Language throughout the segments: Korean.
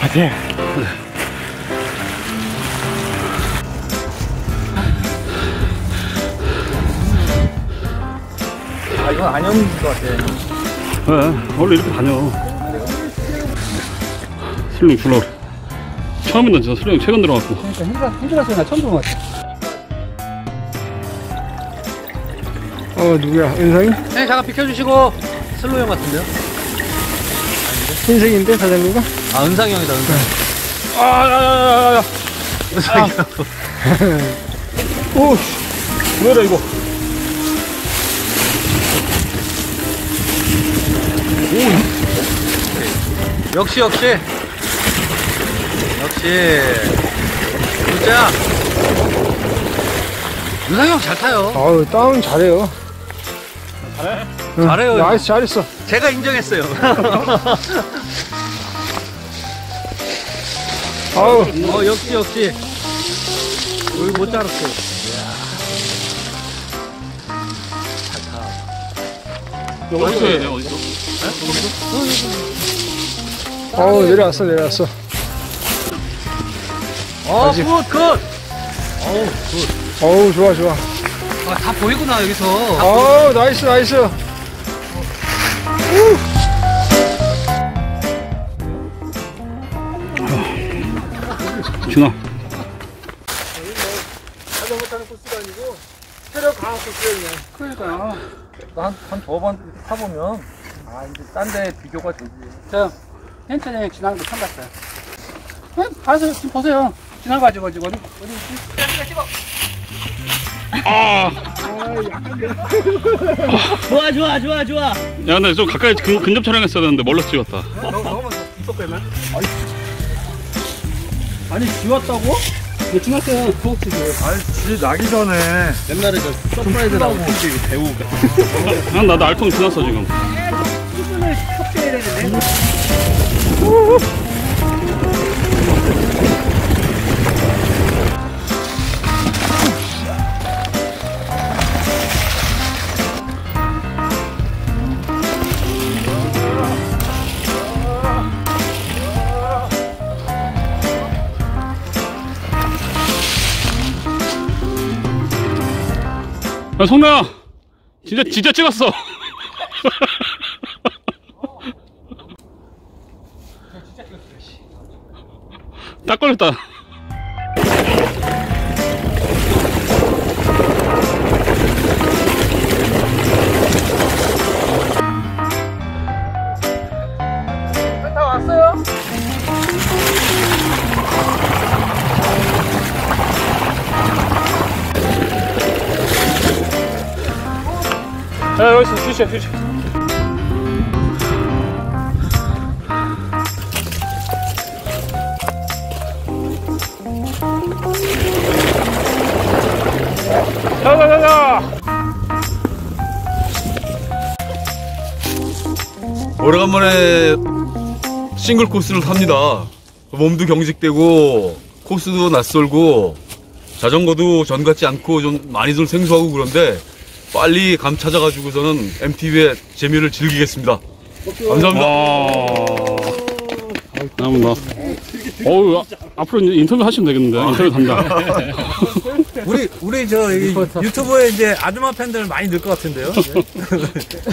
파이팅! 아 이건 안영인 것 같아. 네, 원래 이렇게 다녀. 슬링 그래. 처음에 던져 슬링 최근 들어갔고. 그러니까 힘들어 힘들었어요. 나 처음 들은 것 같아. 어 누구야 은상이? 네 잠깐 비켜주시고 슬로우 형 같은데요? 흰색인데 자전거가? 아 은상이 형이다 은상. 아, 야, 야, 야, 야. 은상이 형. 오, 뭐야 이거? 역시 역시 역시 진짜 은상이 형 잘 타요. 아우 다운 잘해요 응, 잘해요. 나이스 잘했어 제가 인정했어요. 아우 어 역시 역시 여기 못 자랐어. 어디서 해야 돼? 어디서? 아우 내려왔어 내려왔어 어 아직- good good. 어우 good. 어우 좋아 좋아 아, 다 보이구나 여기서. 아우 nice nice 준아. 자전거 타는 코스가 아니고 체력 강화 코스였네 그러니까 한한두번 타보면 아 이제 딴 데 비교가 되지. 저 텐트장 지나는 거 처음 봤어요. 네, 가서 지금 보세요. 지나가지고 지금 어디 어디 있지? 아, 좋아 좋아 좋아 좋아. 야, 근데 좀 가까이 근, 근접 촬영했어야 되는데 멀리 찍었다. 아니 지웠다고? 왜 지났어요? 부엌지 아니 지 나기 전에 옛날에 저 서프라이즈라고 배우 난 나도 알통 지났어 지금. 수준을 섭취해야 되는데. 야, 성나야, 진짜 진짜 찍었어. 딱 걸렸다. 다 야, 여기 있어, 휴지야, 휴지. 야, 야, 야, 야! 오래간만에 싱글 코스를 탑니다. 몸도 경직되고 코스도 낯설고 자전거도 전 같지 않고 좀 많이들 생소하고 그런데 빨리 감 찾아가지고서는 MTV의 재미를 즐기겠습니다. 감사합니다. 와. 감사합니다. 어우, 아, 앞으로 이제 인터뷰 하시면 되겠는데. 인터뷰 단다. 우리 우리 저 이, 유튜브에 이제 아줌마 팬들 많이 늘 것 같은데요.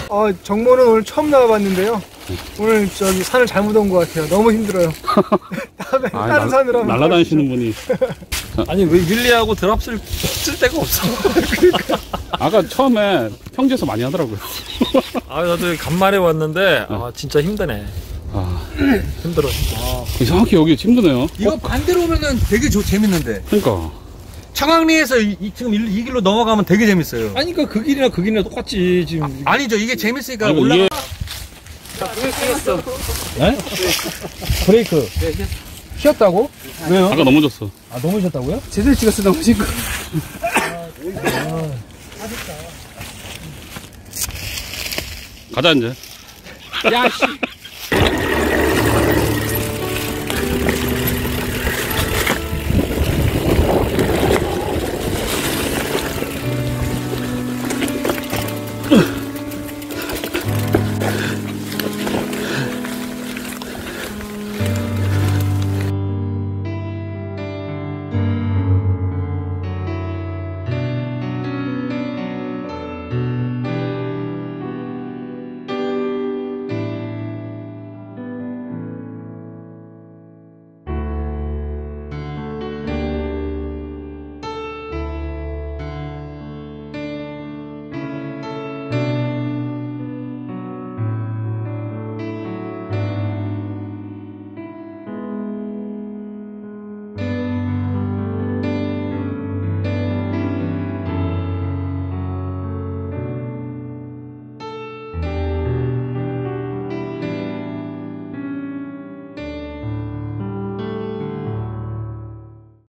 어 정모는 오늘 처음 나와봤는데요 오늘 저기 산을 잘못 온 것 같아요 너무 힘들어요 다음에 아, 다른 산으로 한번 날라다니시는 분이. 아니 왜 윌리하고 드랍 쓸, 쓸 데가 없어. 아까 처음에 평지에서 많이 하더라고요. 아 나도 간만에 왔는데 아 진짜 힘드네. 아, 힘들어. 이상하게 여기 힘드네요. 이거 반대로 오면은 되게 좋 재밌는데. 그러니까. 청왕리에서 이, 이- 지금 이, 이 길로 넘어가면 되게 재밌어요. 아니 그러니까 그 길이나 그 길이나 똑같지 지금. 아 니죠 이게 재밌으니까 아니, 올라가. 이게 브레이크. 쉬었다고? 왜요? 아까 넘어졌어. 아 넘으셨다고요? 제대로 찍었어 넘으신 거. 가자 이제. 야씨. 으